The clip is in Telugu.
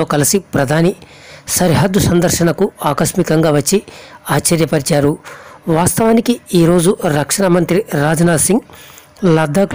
మంత్రులతో కలిసి ప్రధాని సరిహద్దు సందర్శనకు ఆకస్మికంగా వచ్చి ఆశ్చర్యపరిచారు. వాస్తవానికి ఈరోజు రక్షణ మంత్రి రాజ్నాథ్ సింగ్ లద్దాఖ్